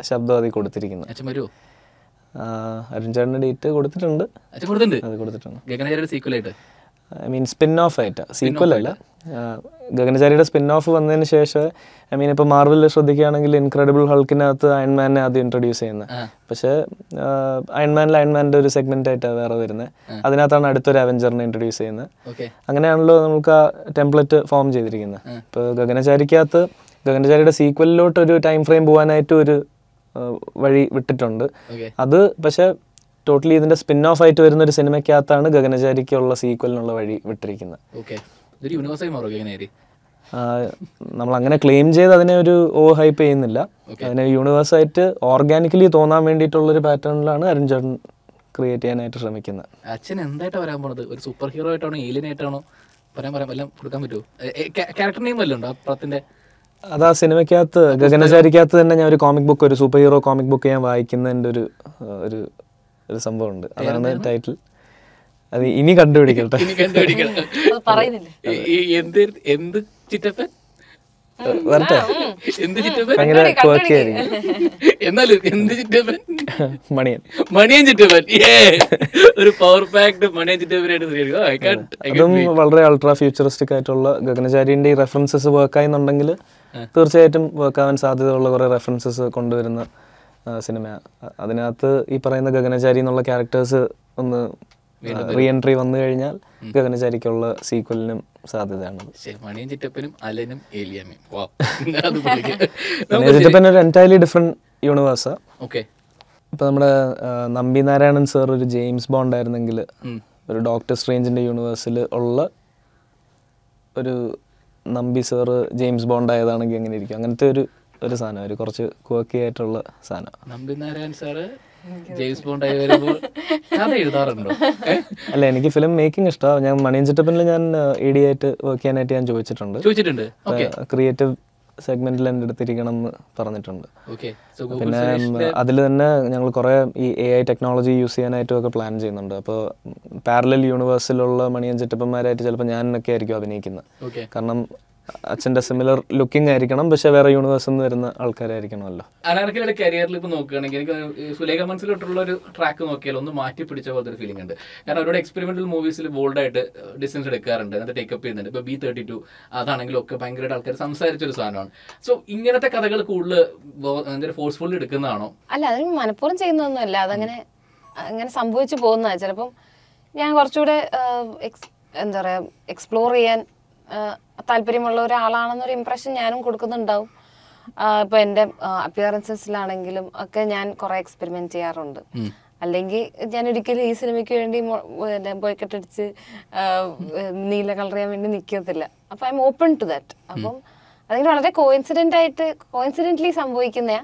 [SPEAKER 1] ശബ്ദം അതിൽ കൊടുത്തിരിക്കുന്നത്.
[SPEAKER 3] അച്ഛൻ വരുമോ
[SPEAKER 1] അരുൺ ചേട്ടന്റെ ഡേറ്റ് കൊടുത്തിട്ടുണ്ട്. അത് കൊടുത്തിട്ടുണ്ട്. ഐ മീൻ സ്പിൻ ഓഫ് ആയിട്ടാണ് സീക്വൽ അല്ല. ഗഗനചാരിയുടെ സ്പിൻ ഓഫ് വന്നതിന് ശേഷം ഐ മീൻ ഇപ്പോൾ മാർവലിൽ ശ്രദ്ധിക്കുകയാണെങ്കിൽ ഇൻക്രെഡിബിൾ ഹൾക്കിനകത്ത് അയൺമാനെ ആദ്യം ഇൻട്രൊഡ്യൂസ് ചെയ്യുന്നത്. പക്ഷേ അയൺമാനിൽ അയൺമാന്റെ ഒരു സെഗ്മെന്റ് ആയിട്ടാണ് വേറെ വരുന്നത്. അതിനകത്താണ് അടുത്തൊരു അവഞ്ചറിനെ ഇൻട്രൊഡ്യൂസ് ചെയ്യുന്നത്. അങ്ങനെയാണല്ലോ നമുക്ക് ആ ടെംപ്ലറ്റ് ഫോം ചെയ്തിരിക്കുന്നത്. ഇപ്പോൾ ഗഗനചാരിക്കകത്ത് ഗഗനചാരിയുടെ സീക്വലിലോട്ട് ഒരു ടൈം ഫ്രെയിം പോകാനായിട്ട് ഒരു വഴി വിട്ടിട്ടുണ്ട്. അത് പക്ഷെ ടോട്ടലി ഇതിന്റെ സ്പിൻ ഓഫ് ആയിട്ട് വരുന്ന ഒരു സിനിമയ്ക്കകത്താണ് ഗഗനചാരിക്കുള്ള സീക്വലിനുള്ള വഴി വിട്ടിരിക്കുന്നത്. നമ്മൾ അങ്ങനെ ക്ലെയിം ചെയ്ത് അതിനെ ഒരു ഓവർ ഹൈപ്പ് ചെയ്യുന്നില്ല അതിനെ യൂണിവേഴ്സ് ആയിട്ട് ഓർഗാനിക്കലി തോന്നാൻ വേണ്ടിയിട്ടുള്ള ഒരു പാറ്റേണിലാണ് അരുൺ ചേട്ടൻ ക്രിയേറ്റ് ചെയ്യാനായിട്ട് ശ്രമിക്കുന്നത്.
[SPEAKER 3] അച്ഛൻ എന്തായിട്ടാ വരാൻ പോണത്? ഒരു സൂപ്പർ ഹീറോ ആയിട്ടാണോ ഏലിയൻ ആയിട്ടാണോ? പറയാൻ പറയാൻ വല്ലതും കൊടുക്കാൻ പറ്റുമോ ക്യാരക്ടർ നെയിം വല്ലതും ഉണ്ടോ പടത്തിന്റെ?
[SPEAKER 1] അത് ആ സിനിമയ്ക്കകത്ത് ഗഗനചാരിക്കകത്ത് തന്നെ ഞാൻ ഒരു കോമിക് ബുക്ക് ഒരു സൂപ്പർ ഹീറോ കോമിക് ബുക്ക് ഞാൻ വായിക്കുന്നതിന്റെ ഒരു ഒരു ഒരു സംഭവമുണ്ട്. അതാണ് ടൈറ്റിൽ അത് ഇനി കണ്ടുപിടിക്കട്ടെ.
[SPEAKER 3] എന്ത് എന്ത് ചിറ്റപ്പൻ?
[SPEAKER 1] വരട്ടെ.
[SPEAKER 3] എന്ത് ചിറ്റപ്പൻ?
[SPEAKER 1] ഭയങ്കര quirky ആയിരിക്കും.
[SPEAKER 3] എന്നാലും എന്ത് ചിറ്റപ്പൻ?
[SPEAKER 1] മണിയൻ.
[SPEAKER 3] മണിയൻ ചിറ്റപ്പൻ. ഒരു പവർ പാക്ഡ് മണിയൻ ചിറ്റപ്പനായിട്ട്. Oh,
[SPEAKER 1] അതും വളരെ അൾട്രാ ഫ്യൂച്ചറിസ്റ്റിക് ആയിട്ടുള്ള ഗഗനചാരിന്റെ ഈ റെഫറൻസസ് വർക്ക് ആയെന്നുണ്ടെങ്കിൽ തീർച്ചയായിട്ടും വർക്ക് ആവാൻ സാധ്യതയുള്ള കുറേ റെഫറൻസസ് കൊണ്ടുവരുന്ന സിനിമയാണ് അതിനകത്ത് ഈ പറയുന്ന ഗഗനചാരി എന്നുള്ള ക്യാരക്ടേഴ്സ് ഒന്ന് റീ എൻട്രി വന്നു കഴിഞ്ഞാൽ ഗഗനചാരിക്കുള്ള സീക്വലിനും സാധ്യതയാണ്.
[SPEAKER 3] ശ്ശെ, മണിയൻ ചിറ്റപ്പനും അലനും ഏലിയാമയും.
[SPEAKER 1] പിന്നെ ഒരു എന്റയർലി ഡിഫറെന്റ് യൂണിവേഴ്സാണ്
[SPEAKER 3] ഓക്കെ.
[SPEAKER 1] ഇപ്പം നമ്മുടെ നമ്പി നാരായണൻ സാർ ഒരു ജെയിംസ് ബോണ്ട് ആയിരുന്നെങ്കിൽ ഒരു ഡോക്ടർ സ്ട്രേഞ്ചിന്റെ യൂണിവേഴ്സിൽ ഉള്ള ഒരു നമ്പി സാറ് ജെയിംസ് ബോണ്ട് ആയതാണെങ്കിൽ എങ്ങനെ ഇരിക്കും. അങ്ങനത്തെ ഒരു ഒരു സാധനം. ഒരു കുറച്ച് ക്വക്കി ആയിട്ടുള്ള സാധനം.
[SPEAKER 3] Nambi Narayan sir James Bond ആയി വരുമ്പോൾ കഥ എഴുതാറുണ്ടോ?
[SPEAKER 1] അല്ല എനിക്ക് ഫിലിം മേക്കിംഗ് ഇഷ്ടമാണ് ഞാൻ മണിയൻ ചിറ്റപ്പനിൽ ഞാൻ ഇ ഡി ആയിട്ട് വർക്ക് ചെയ്യാനായിട്ട് ഞാൻ ചോദിച്ചിട്ടുണ്ട്.
[SPEAKER 3] ചോദിച്ചിട്ടുണ്ട്.
[SPEAKER 1] ക്രിയേറ്റീവ് സെഗ്മെന്റിൽ എന്റെ അടുത്തിരിക്കണം എന്ന് പറഞ്ഞിട്ടുണ്ട് പിന്നെ അതിൽ തന്നെ ഞങ്ങൾ കുറേ ഈ എ ഐ ടെക്നോളജി യൂസ് ചെയ്യാനായിട്ടും ഒക്കെ പ്ലാൻ ചെയ്യുന്നുണ്ട്. അപ്പോൾ പാരലൽ യൂണിവേഴ്സിലുള്ള മണിയൻ ചിറ്റപ്പന്മാരായിട്ട് ചിലപ്പോൾ ഞാനൊക്കെ ആയിരിക്കും അഭിനയിക്കുന്നത്. കാരണം അച്ഛന്റെ സിമിലർ ലുക്കിംഗ് ആയിരിക്കണം പക്ഷെ വേറെ യൂണിവേഴ്സിൽ നിന്ന് വരുന്ന ആൾക്കാരായിരിക്കണമല്ലോ.
[SPEAKER 3] അനാർക്കലിയുടെ കരിയറിൽ ഇപ്പൊ നോക്കുകയാണെങ്കിൽ എനിക്ക് സുലേഖ മനസ്സിലോട്ടുള്ള ഒരു ട്രാക്ക് നോക്കിയാൽ ഒന്ന് മാറ്റി പിടിച്ച പോലത്തെ ഒരു ഫീലിംഗ് ഉണ്ട്. കാരണം അവരുടെ എക്സ്പെരിമെന്റൽ മൂവീസിൽ ബോൾഡ് ആയിട്ട് ഡിസ്റ്റൻസ് എടുക്കാറുണ്ട്. എന്നിട്ട് ടേക്കപ്പ് ചെയ്യുന്നുണ്ട്. ഇപ്പൊ ബി തേർട്ടി ടു അതാണെങ്കിലും ഒക്കെ ഭയങ്കരമായിട്ട് ആൾക്കാർ സംസാരിച്ച ഒരു സാധനമാണ്. സോ ഇങ്ങനത്തെ കഥകൾ കൂടുതൽ ഫോഴ്സ്ഫുള്ളി എടുക്കുന്നതാണോ?
[SPEAKER 2] അല്ല അതിന് മനഃപൂർവം ചെയ്യുന്നതൊന്നുമല്ല. അതങ്ങനെ അങ്ങനെ സംഭവിച്ചു പോകുന്നതാണ് ചിലപ്പം ഞാൻ കുറച്ചുകൂടെ എന്താ പറയാ എക്സ്പ്ലോർ ചെയ്യാൻ താല്പര്യമുള്ള ഒരാളാണെന്നൊരു ഇമ്പ്രഷൻ ഞാനും കൊടുക്കുന്നുണ്ടാവും. ഇപ്പൊ എന്റെ അപ്പിയറൻസസിലാണെങ്കിലും ഒക്കെ ഞാൻ കുറെ എക്സ്പെരിമെന്റ് ചെയ്യാറുണ്ട്. അല്ലെങ്കിൽ ഞാൻ ഒരിക്കലും ഈ സിനിമയ്ക്ക് വേണ്ടി ബോയ്ക്കെട്ടടിച്ച് നീല കളർ ചെയ്യാൻ വേണ്ടി നിൽക്കത്തില്ല അപ്പൊ I'm open to that അപ്പം അതെങ്കിലും വളരെ കോയിൻസിഡന്റ് ആയിട്ട് കോയിൻസിഡന്റ്ലി സംഭവിക്കുന്ന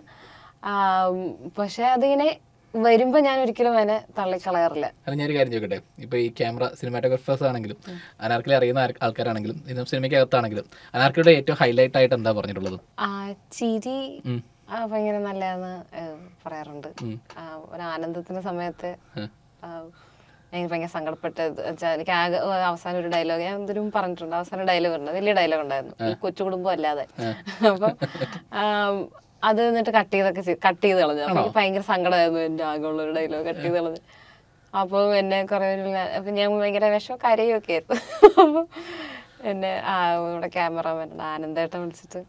[SPEAKER 2] പക്ഷെ അതിങ്ങനെ വരുമ്പോ ഞാൻ ഒരിക്കലും അതിനെ തള്ളിക്കളയാറില്ല.
[SPEAKER 3] അത് ഞാനൊരു കാര്യം ചോദിക്കട്ടെ? ഇപ്പൊ ഈ ക്യാമറ സിനിമാറ്റോഗ്രാഫേഴ്സ് ആണെങ്കിലും അനാർക്കലി അറിയുന്ന ആൾക്കാരാണെങ്കിലും ആൾക്കാരാണെങ്കിലും സിനിമയ്ക്ക് അകത്താണെങ്കിലും അനാർക്കലിയുടെ ഏറ്റവും ഹൈലൈറ്റ് ആയിട്ട് എന്താ പറഞ്ഞിട്ടുള്ളത്?
[SPEAKER 2] ചിരി ഭയങ്കര നല്ലതെന്ന് പറയാറുണ്ട്. ഒരു ആനന്ദത്തിന്റെ സമയത്ത് എനിക്ക് ഭയങ്കര സങ്കടപ്പെട്ട് എനിക്ക് ആകെ അവസാനം ഒരു ഡയലോഗ് ഞാൻ എന്തിനും പറഞ്ഞിട്ടുണ്ട്. അവസാനം ഡയലോഗ് ഉണ്ട്. വലിയ ഡയലോഗ് ഉണ്ടായിരുന്നു. കൊച്ചു കുടുംബം അല്ലാതെ അപ്പൊ അത് എന്നിട്ട് കട്ട് ചെയ്തൊക്കെ കട്ട് ചെയ്ത് കളഞ്ഞു. അപ്പൊ എനിക്ക് ഭയങ്കര സങ്കടമായിരുന്നു എന്റെ ആകെയുള്ള ഡയലോഗ് കട്ട് ചെയ്ത് കളഞ്ഞു. അപ്പൊ എന്നെ കുറെ അപ്പൊ ഞാൻ ഭയങ്കര വിഷം കരയൊക്കെ ആയിരുന്നു. അപ്പൊ എന്നെ ആ നമ്മുടെ ക്യാമറമാൻ ആനന്ദേട്ടൻ വിളിച്ചിട്ട്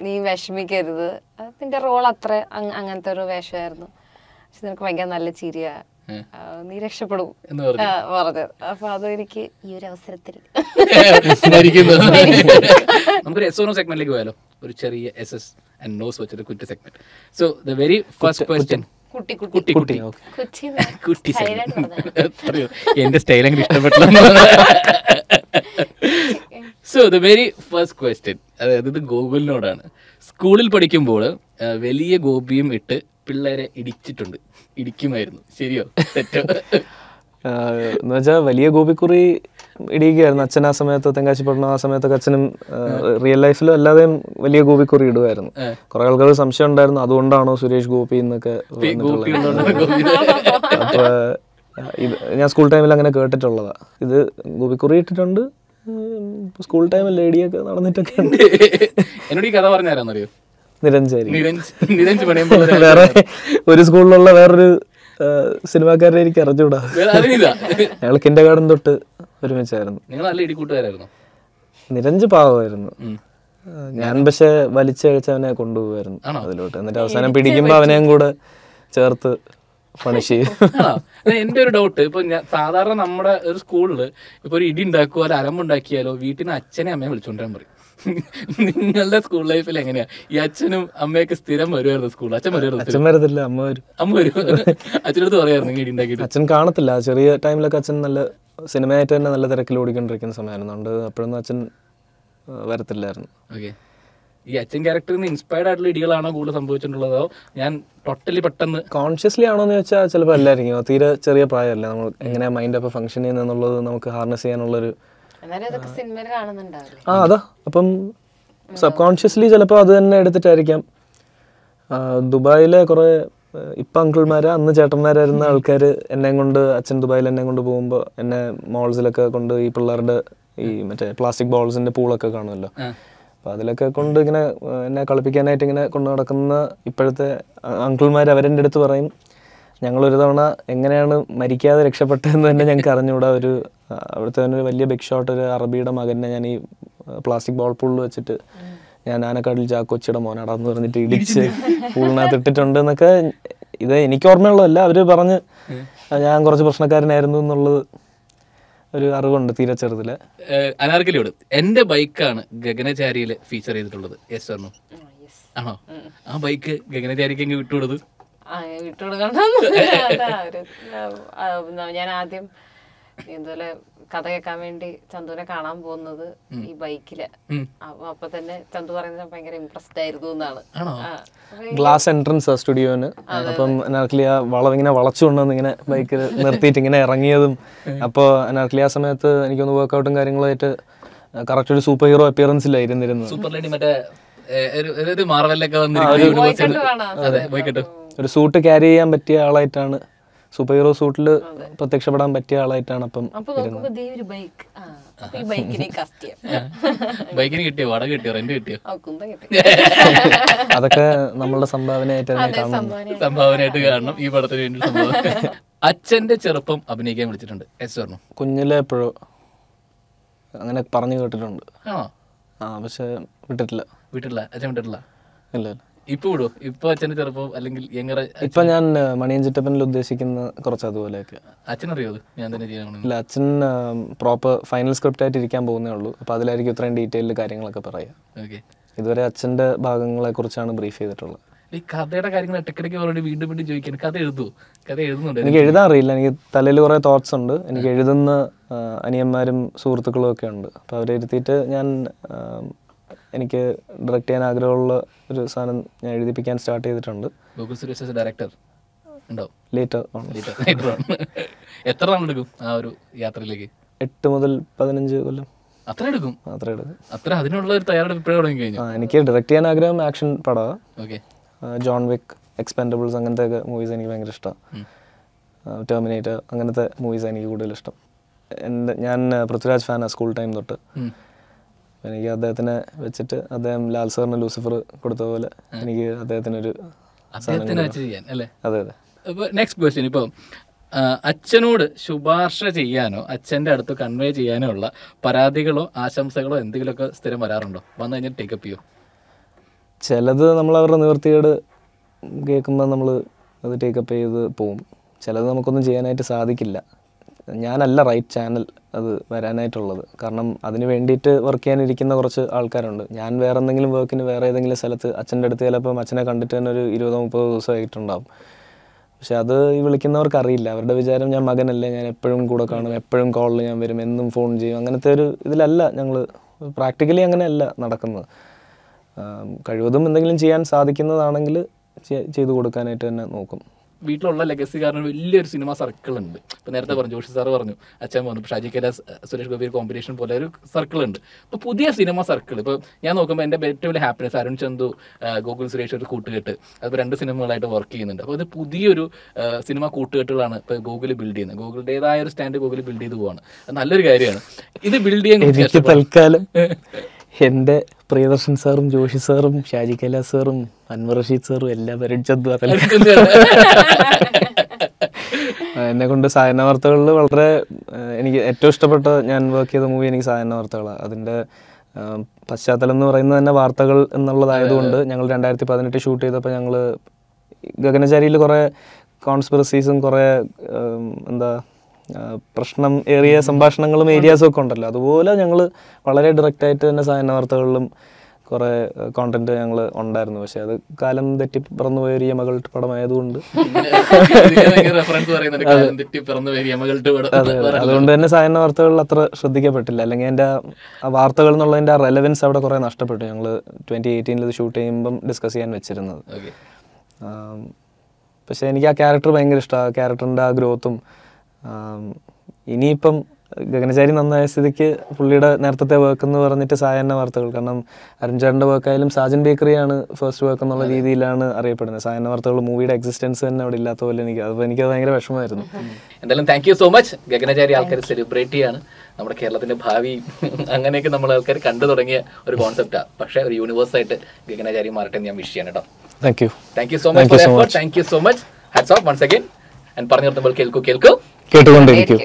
[SPEAKER 2] നീ വിഷമിക്കരുത്. നിന്റെ റോൾ അത്ര അങ്- അങ്ങനത്തെ ഒരു വേഷമായിരുന്നു. പക്ഷെ നിനക്ക് ഭയങ്കര നല്ല ചിരിയാ ആ, നീ രക്ഷപ്പെടും.
[SPEAKER 3] എന്ന്
[SPEAKER 2] പറഞ്ഞത് അപ്പൊ അത് എനിക്ക് ഈ ഒരു അവസരത്തിൽ
[SPEAKER 3] നമുക്ക് എസ് ഓണോ സെഗ്മെന്റിലേക്ക് പോയാലോ? ഒരു ചെറിയ എസ് എസ് ആൻഡ് നോസ് വെച്ചൊരു കുറ്റി segment so the very first question
[SPEAKER 2] കുട്ടി കുട്ടി.
[SPEAKER 3] കുട്ടി കുട്ടി. കുട്ടി എത്രയോ. എന്റെ സ്റ്റൈൽ അങ്ങനെ ഇഷ്ടപ്പെട്ടു so the very first question അതായത് ഇത് ഗോകുലിനോടാണ്. സ്കൂളിൽ പഠിക്കുമ്പോൾ വലിയ ഗോപിയും ഇട്ട് പിള്ളേരെ ഇടിച്ചിട്ടുണ്ട്. ഇടിക്കുമായിരുന്നു. ശരിയോ? തെറ്റോ?
[SPEAKER 1] എന്ന് വെച്ചാൽ വലിയ ഗോപിക്കുറി ഇടിക്കുകയായിരുന്നു അച്ഛൻ ആ സമയത്ത് തെങ്കാശിപ്പട്ടണം ആ സമയത്തൊക്കെ അച്ഛനും റിയൽ ലൈഫിലും അല്ലാതെയും വലിയ ഗോപിക്കുറി ഇടുമായിരുന്നു. കുറെ ആൾക്കാർക്ക് സംശയം ഉണ്ടായിരുന്നു. അതുകൊണ്ടാണോ സുരേഷ് ഗോപി എന്നൊക്കെ അപ്പൊ ഇത് ഞാൻ സ്കൂൾ ടൈമിൽ അങ്ങനെ കേട്ടിട്ടുള്ളതാ. ഇത് ഗോപിക്കുറി ഇട്ടിട്ടുണ്ട്. സ്കൂൾ ടൈമിൽ ലേഡിയൊക്കെ നടന്നിട്ടൊക്കെ ഉണ്ട്.
[SPEAKER 3] എന്നോട് ഈ കഥ പറഞ്ഞാരാന്നറിയോ?
[SPEAKER 1] നിരഞ്ജാരി.
[SPEAKER 3] നിരഞ്ജ് നിരഞ്ജ്
[SPEAKER 1] വേറെ ഒരു സ്കൂളിലുള്ള വേറൊരു സിനിമാക്കാരെ എനിക്ക് അറിഞ്ഞൂടാ. ഞങ്ങൾ കിൻഡർ ഗാർഡൻ തൊട്ട് ഒരുമിച്ചായിരുന്നു. നിരഞ്ജ് പാവമായിരുന്നു. ഞാൻ പക്ഷെ വലിച്ചഴിച്ച് അവനെ കൊണ്ടുപോകുമായിരുന്നു അതിലോട്ട്. എന്നിട്ട് അവസാനം പിടിക്കുമ്പോ അവനെയും കൂടെ ചേർത്ത് പണിഷ് ചെയ്യും.
[SPEAKER 3] എന്റെ ഒരു ഡൗട്ട് ഇപ്പൊ സാധാരണ നമ്മുടെ ഒരു സ്കൂളിൽ ഇപ്പൊ ഒരു ഇടി ഉണ്ടാക്കുവോ അല്ല അലമ്പുണ്ടാക്കിയാലോ വീട്ടിൽ നിന്ന് അച്ഛനെ അമ്മയെ വിളിച്ചോണ്ടിരാൻ പറയും. നിങ്ങളുടെ സ്കൂൾ ലൈഫിൽ എങ്ങനെയാ? ഈ അച്ഛനും അമ്മയൊക്കെ സ്ഥിരം വരുമായിരുന്നു സ്കൂൾ അച്ഛൻ വരുമായിരുന്നു
[SPEAKER 1] അച്ഛൻ വരത്തില്ല അമ്മ വരും.
[SPEAKER 3] അമ്മ വരും. അച്ഛനടുത്ത് പറയായിരുന്നു ഇടി ഉണ്ടാക്കിയിട്ട്
[SPEAKER 1] അച്ഛൻ കാണത്തില്ല. ചെറിയ ടൈമിലൊക്കെ അച്ഛൻ നല്ല സിനിമയായിട്ട് തന്നെ നല്ല തിരക്കിൽ ഓടിക്കൊണ്ടിരിക്കുന്ന സമയമായിരുന്നു. അതുകൊണ്ട് അപ്പോഴൊന്നും അച്ഛൻ വരത്തില്ലായിരുന്നു.
[SPEAKER 3] ഓക്കെ ഈ അച്ഛൻ ക്യാരക്ടറിൽ നിന്ന് ഇൻസ്പയർഡ് ആയിട്ടുള്ള ഇടികളാണോ കൂടുതൽ സംഭവിച്ചിട്ടുള്ളതോ? ഞാൻ ടോട്ടലി പെട്ടെന്ന്
[SPEAKER 1] കോൺഷ്യസ്ലി ആണോ എന്ന് വെച്ചാൽ ചിലപ്പോൾ അല്ലായിരിക്കും. തീരെ ചെറിയ പ്രായമല്ല. നമ്മൾ എങ്ങനെയാ മൈൻഡ് അപ്പോൾ ഫങ്ഷൻ ചെയ്യുന്നത് എന്നുള്ളത് നമുക്ക് ഹാർനസ് ചെയ്യാനുള്ളൊരു ആ. അതാ. അപ്പം സബ് കോൺഷ്യസ്ലി ചിലപ്പോൾ അത് തന്നെ എടുത്തിട്ടായിരിക്കാം. ദുബായിലെ കുറേ ഇപ്പം അങ്കിൾമാരെ അന്ന് ചേട്ടന്മാരായിരുന്ന ആൾക്കാർ എന്നെ കൊണ്ട് അച്ഛൻ ദുബായിൽ എന്നെ കൊണ്ട് പോകുമ്പോൾ എന്നെ മോൾസിലൊക്കെ കൊണ്ട് ഈ പിള്ളേരുടെ ഈ മറ്റേ പ്ലാസ്റ്റിക് ബോൾസിന്റെ പൂളൊക്കെ കാണുമല്ലോ. അപ്പൊ അതിലൊക്കെ കൊണ്ട് ഇങ്ങനെ എന്നെ കളിപ്പിക്കാനായിട്ട് ഇങ്ങനെ കൊണ്ട് നടക്കുന്ന ഇപ്പോഴത്തെ അങ്കിൾമാർ അവരെ അടുത്ത് പറയും ഞങ്ങളൊരു തവണ എങ്ങനെയാണ് മരിക്കാതെ രക്ഷപ്പെട്ടതെന്ന് തന്നെ ഞങ്ങൾക്ക് അറിഞ്ഞുകൂടാ. ഒരു അവിടുത്തെ തന്നെ ഒരു വലിയ ബിഗ് ഷോട്ട് ഒരു അറബിയുടെ മകനെ ഞാൻ ഈ പ്ലാസ്റ്റിക് ബോൾ പൂളിൽ വെച്ചിട്ട് ഞാൻ ആനക്കാട്ടിൽ ചാക്കൊച്ചിയുടെ മോനാടാന്ന് പറഞ്ഞിട്ട് ഇടിച്ച് പൂളിനകത്ത് ഇട്ടിട്ടുണ്ട് എന്നൊക്കെ ഇത് എനിക്ക് ഓർമ്മയുള്ളതല്ല. അവർ പറഞ്ഞ് ഞാൻ കുറച്ച് പ്രശ്നക്കാരനായിരുന്നു എന്നുള്ളത് ഒരു അറിവുണ്ട് തീരെ ചെറുതിൽ.
[SPEAKER 3] അനാർക്കലിയോട് എന്റെ ബൈക്കാണ് ഗഗനചാരിയിൽ ഫീച്ചർ ചെയ്തിട്ടുള്ളത്. യെസ് ആണോ? ആ ബൈക്ക് ഗഗനചാരിക്ക് അങ്ങ് വിട്ടുകൊടുത്തു?
[SPEAKER 2] വിട്ടുകൊടുക്കണ്ടെന്ന് ഞാൻ ആദ്യം ഇതുപോലെ കഥ കേൾക്കാൻ വേണ്ടി ചന്തുവിനെ കാണാൻ പോകുന്നത് ഈ
[SPEAKER 3] ബൈക്കിൽ.
[SPEAKER 2] അപ്പൊ അപ്പൊ തന്നെ ചന്തു പറയുന്നത് ഭയങ്കര ഇംപ്രസ്ഡ് ആയിരുന്നു എന്നാണ്.
[SPEAKER 1] ഗ്ലാസ് എൻട്രൻസ് ആ സ്റ്റുഡിയോന്. അപ്പം അനാർക്കലി ആ വളം ഇങ്ങനെ വളച്ചുകൊണ്ടുവന്ന് ഇങ്ങനെ ബൈക്കിൽ നിർത്തിയിട്ട് ഇങ്ങനെ ഇറങ്ങിയതും. അപ്പോൾ അനാർക്കലി ആ സമയത്ത് എനിക്കൊന്ന് വർക്കൗട്ടും കാര്യങ്ങളായിട്ട് കറക്റ്റ് ഒരു സൂപ്പർ ഹീറോ അപ്പിയറൻസിലായിരുന്നിരുന്നത്
[SPEAKER 3] സൂപ്പർ ലേഡി മറ്റേ മാർവലൊക്കെ ഒരു- വന്നിരിക്കുന്ന
[SPEAKER 2] ബോയ്ക്കട്ട് വേണം.
[SPEAKER 3] അതെ
[SPEAKER 1] ഒരു സൂട്ട് ക്യാരി ചെയ്യാൻ പറ്റിയ ആളായിട്ടാണ്. സൂപ്പർ ഹീറോ സൂട്ടിൽ പ്രത്യക്ഷപ്പെടാൻ പറ്റിയ ആളായിട്ടാണ് അപ്പം
[SPEAKER 2] അപ്പൊ ഒരു ബൈക്ക് ആ ഈ ബൈക്കിനെ കസ്റ്റ് ചെയ്യാം.
[SPEAKER 3] ബൈക്കിന് കിട്ടിയോ? വാടക കിട്ടിയോ? റെന്റ് കിട്ടിയോ?
[SPEAKER 2] കിട്ടി.
[SPEAKER 1] അതൊക്കെ നമ്മളുടെ സംഭാവനയായിട്ട്
[SPEAKER 3] സംഭാവനയായിട്ട് കാണണം. ഈ പടത്തിന് വേണ്ടി അച്ഛന്റെ ചെറുപ്പം അഭിനയിക്കാൻ വിളിച്ചിട്ടുണ്ട്. എസ് പറഞ്ഞു
[SPEAKER 1] കുഞ്ഞിലെ എപ്പോഴോ അങ്ങനെ പറഞ്ഞു കേട്ടിട്ടുണ്ട്. ആ പക്ഷെ വിട്ടിട്ടില്ല.
[SPEAKER 3] വിട്ടിട്ടില്ല. അച്ഛൻ വിട്ടിട്ടില്ല?
[SPEAKER 1] ഇല്ല ഇല്ല.
[SPEAKER 3] ഇപ്പൊ വിടുവോ ഇപ്പൊ അച്ഛന്റെ ചെറുപ്പം അല്ലെങ്കിൽ എങ്ങനെ
[SPEAKER 1] ഇപ്പൊ ഞാൻ മണിയൻ ചിറ്റപ്പനിൽ ഉദ്ദേശിക്കുന്ന കുറച്ച് അതുപോലെയൊക്കെ.
[SPEAKER 3] അച്ഛനറിയോ അറിയോ ഞാൻ തന്നെ ചെയ്യണം
[SPEAKER 1] ഇല്ല അച്ഛൻ പ്രോപ്പർ ഫൈനൽ സ്ക്രിപ്റ്റ് ആയിട്ട് ഇരിക്കാൻ പോകുന്നേ ഉള്ളൂ. അപ്പൊ അതിലായിരിക്കും ഇത്രയും ഡീറ്റെയിൽഡ് കാര്യങ്ങളൊക്കെ പറയാം.
[SPEAKER 3] ഓക്കെ
[SPEAKER 1] ഇതുവരെ അച്ഛന്റെ ഭാഗങ്ങളെ കുറിച്ചാണ് ബ്രീഫ് ചെയ്തിട്ടുള്ളത്.
[SPEAKER 3] ഈ കഥയുടെ കാര്യങ്ങൾ ഇടയ്ക്കിടയ്ക്ക് അവരോട് വീണ്ടും വീണ്ടും ചോദിക്കാൻ കഥ എഴുതുവോ കഥ എഴുതുന്നുണ്ട്?
[SPEAKER 1] എനിക്ക് എഴുതാൻ അറിയില്ല. എനിക്ക് തലയിൽ കുറേ തോട്ട്സ് ഉണ്ട്. എനിക്ക് എഴുതുന്ന അനിയന്മാരും സുഹൃത്തുക്കളും ഒക്കെ ഉണ്ട്. അപ്പോൾ അവരെ ഇരുത്തിയിട്ട് ഞാൻ എനിക്ക് ഡയറക്റ്റ് ചെയ്യാൻ ആഗ്രഹമുള്ള ഒരു സാധനം ഞാൻ എഴുതിപ്പിക്കാൻ സ്റ്റാർട്ട് ചെയ്തിട്ടുണ്ട്.
[SPEAKER 3] ഗൂഗിൾ സുരേഷ് ഡയറക്ടർ
[SPEAKER 1] ലേറ്റർ
[SPEAKER 3] എത്ര നാൾ എടുക്കും ആ ഒരു യാത്രയിലേക്ക്?
[SPEAKER 1] എട്ട് മുതൽ പതിനഞ്ച് കൊല്ലം.
[SPEAKER 3] അത്ര എടുക്കും?
[SPEAKER 1] അത്ര എടുക്കും.
[SPEAKER 3] അത്ര അതിനുള്ള ഒരു തയ്യാറെടുപ്പ് തുടങ്ങി കഴിഞ്ഞു
[SPEAKER 1] എനിക്ക് ഡയറക്റ്റ് ചെയ്യാൻ ആഗ്രഹം ആക്ഷൻ പടമാണ്
[SPEAKER 3] ഓക്കെ
[SPEAKER 1] ജോൺ വിക് എക്സ്പെൻഡബിൾസ് അങ്ങനത്തെ ഒക്കെ മൂവീസ് എനിക്ക് ഭയങ്കര ഇഷ്ടമാണ് ടെർമിനേറ്റർ അങ്ങനത്തെ മൂവീസ് എനിക്ക് കൂടുതൽ ഇഷ്ടം. എന്റെ ഞാൻ പൃഥ്വിരാജ് ഫാനാണ് സ്കൂൾ ടൈം തൊട്ട്. എനിക്ക് അദ്ദേഹത്തിനെ വെച്ചിട്ട് അദ്ദേഹം ലാൽ സാറിന് ലൂസിഫർ കൊടുത്ത പോലെ എനിക്ക് അദ്ദേഹത്തിനൊരു
[SPEAKER 3] അദ്ദേഹത്തിന് വെച്ച് ചെയ്യാൻ അല്ലേ?
[SPEAKER 1] അതെ അതെ.
[SPEAKER 3] അപ്പോൾ നെക്സ്റ്റ് ക്വസ്റ്റ്യൻ ഇപ്പോൾ അച്ഛനോട് ശുപാർശ ചെയ്യാനോ അച്ഛന്റെ അടുത്ത് കൺവേ ചെയ്യാനോ ഉള്ള പരാതികളോ ആശംസകളോ എന്തെങ്കിലുമൊക്കെ സ്ഥിരം വരാറുണ്ടോ? വന്നു കഴിഞ്ഞാൽ ടേക്കപ്പ് ചെയ്യോ?
[SPEAKER 1] ചിലത് നമ്മൾ അവരുടെ നിവൃത്തികേട് കേൾക്കുമ്പോൾ നമ്മൾ അത് ടേക്കപ്പ് ചെയ്ത് പോവും. ചിലത് നമുക്കൊന്നും ചെയ്യാനായിട്ട് സാധിക്കില്ല. ഞാനല്ല റൈറ്റ് ചാനൽ അത് വരാനായിട്ടുള്ളത്. കാരണം അതിന് വേണ്ടിയിട്ട് വർക്ക് ചെയ്യാനിരിക്കുന്ന കുറച്ച് ആൾക്കാരുണ്ട്. ഞാൻ വേറെ എന്തെങ്കിലും വർക്കിന് വേറെ ഏതെങ്കിലും സ്ഥലത്ത് അച്ഛന്റെ അടുത്ത് ചിലപ്പം അച്ഛനെ കണ്ടിട്ട് തന്നെ ഒരു ഇരുപതോ മുപ്പതോ ദിവസമായിട്ടുണ്ടാവും. പക്ഷെ അത് ഈ വിളിക്കുന്നവർക്ക് അറിയില്ല. അവരുടെ വിചാരം ഞാൻ മകനല്ലേ ഞാൻ എപ്പോഴും കൂടെ കാണും എപ്പോഴും കോളിൽ ഞാൻ വരും എന്നും ഫോൺ ചെയ്യും. അങ്ങനത്തെ ഒരു ഇതിലല്ല ഞങ്ങൾ പ്രാക്ടിക്കലി അങ്ങനെയല്ല നടക്കുന്നത്. കഴിവതും എന്തെങ്കിലും ചെയ്യാൻ സാധിക്കുന്നതാണെങ്കിൽ ചെയ്തു കൊടുക്കാനായിട്ട് തന്നെ നോക്കും.
[SPEAKER 3] വീട്ടിലുള്ള ലെഗസി കാരണം വലിയൊരു സിനിമ സർക്കിൾ ഉണ്ട്. ഇപ്പൊ നേരത്തെ പറഞ്ഞു ജോഷി സാർ പറഞ്ഞു അച്ഛൻ പറഞ്ഞു ഷാജി കല സുരേഷ് ഗോപി കോമ്പിനേഷൻ പോലെ ഒരു സർക്കിൾ ഉണ്ട്. ഇപ്പൊ പുതിയ സിനിമ സർക്കിൾ ഇപ്പൊ ഞാൻ നോക്കുമ്പോൾ എന്റെ ഏറ്റവും വലിയ ഹാപ്പിനെസ് അരുൺ ചന്തു ഗോകുൽ സുരേഷ് ഒരു കൂട്ടുകെട്ട് അത് രണ്ട് സിനിമകളായിട്ട് വർക്ക് ചെയ്യുന്നുണ്ട്. അപ്പോൾ അത് പുതിയൊരു സിനിമ കൂട്ടുകെട്ടുകളാണ് ഇപ്പൊ ഗൂഗിൾ ബിൽഡ് ചെയ്യുന്നത്. ഗൂഗിളുടേതായ ഒരു സ്റ്റാൻഡ് ഗൂഗിൾ ബിൽഡ് ചെയ്ത് പോവാണ്. അത് നല്ലൊരു കാര്യമാണ്. ഇത് ബിൽഡ് ചെയ്യാൻ
[SPEAKER 1] എന്റെ തൽക്കാലം എന്റെ പ്രിയദർശൻ സാറും ജോഷി സാറും ഷാജി കൈലാസ് സാറും അൻവർ റഷീദ് സാറും എല്ലാം വരച്ചത് എന്നെ കൊണ്ട് സായന വാർത്തകളിൽ വളരെ എനിക്ക് ഏറ്റവും ഇഷ്ടപ്പെട്ട ഞാൻ വർക്ക് ചെയ്ത മൂവി എനിക്ക് സായന വാർത്തകളാണ് അതിന്റെ പശ്ചാത്തലം എന്ന് പറയുന്നത് തന്നെ വാർത്തകൾ എന്നുള്ളതായതുകൊണ്ട് ഞങ്ങൾ രണ്ടായിരത്തി പതിനെട്ട് ഷൂട്ട് ചെയ്തപ്പോൾ ഞങ്ങൾ ഗഗനചാരിയിൽ കുറേ കോൺസ്പിറസീസും കുറേ എന്താ പ്രശ്നം ഏറിയ സംഭാഷണങ്ങളും ഏരിയാസും ഒക്കെ ഉണ്ടല്ലോ. അതുപോലെ ഞങ്ങൾ വളരെ ഡയറക്റ്റായിട്ട് തന്നെ സായന വാർത്തകളിലും കുറേ കോണ്ടന്റ് ഞങ്ങൾ ഉണ്ടായിരുന്നു. പക്ഷെ അത് കാലം തെറ്റി പറന്നു പോയ ഒരു യമകൾ പടമായതുകൊണ്ട്. അതുകൊണ്ട് തന്നെ സായന വാർത്തകളിൽ അത്ര ശ്രദ്ധിക്കപ്പെട്ടില്ല. അല്ലെങ്കിൽ എന്റെ വാർത്തകൾ എന്നുള്ളതിന്റെ ആ റെലവൻസ് അവിടെ കുറേ നഷ്ടപ്പെട്ടു. ഞങ്ങൾ ട്വന്റി എയ്റ്റീനിൽ ഇത് ഷൂട്ട് ചെയ്യുമ്പം ഡിസ്കസ് ചെയ്യാൻ വെച്ചിരുന്നത്. പക്ഷേ എനിക്ക് ആ ക്യാരക്ടർ ഭയങ്കര ഇഷ്ടമാണ് ആ ക്യാരക്ടറിന്റെ ആ ഗ്രോത്തും ഇനിയിപ്പം ഗഗനചാരി നന്നായ സ്ഥിതിക്ക് പുള്ളിയുടെ നേരത്തെ വർക്ക് എന്ന് പറഞ്ഞിട്ട് സായന്ന വാർത്തകൾ. കാരണം അരുൺചാറിന്റെ വർക്കായാലും സാജൻ ബേക്കറിയാണ് ഫസ്റ്റ് വർക്ക് എന്നുള്ള രീതിയിലാണ് അറിയപ്പെടുന്നത്. സായന്ന വാർത്തകൾ മൂവിയുടെ എക്സിസ്റ്റൻസ് തന്നെ അവിടെ ഇല്ലാത്ത പോലെ എനിക്ക് അപ്പോൾ എനിക്ക് ഭയങ്കര വിഷമമായിരുന്നു.
[SPEAKER 3] എന്തായാലും thank you so much Gaganachari ആൾക്കാർ സെലിബ്രേറ്റ് ചെയ്യാണ്. നമ്മുടെ കേരളത്തിന്റെ ഭാവി അങ്ങനെയൊക്കെ നമ്മൾ ആൾക്കാർ കണ്ടു തുടങ്ങിയ ഒരു കോൺസെപ്റ്റാണ് പക്ഷേ ഒരു യൂണിവേഴ്സ് ആയിട്ട് ഗഗനചാരി മാറട്ടെ ഞാൻ വിഷ് ചെയ്യാണ് കേട്ടോ.
[SPEAKER 1] Thank you
[SPEAKER 3] thank you so much for effort thank you so much hats off once again and പറഞ്ഞു നിർത്തുമ്പോൾ കേൾക്കൂ കേൾക്കൂ.
[SPEAKER 1] കേട്ടുകൊണ്ടിരിക്കും.